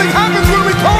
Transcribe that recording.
something happens when we call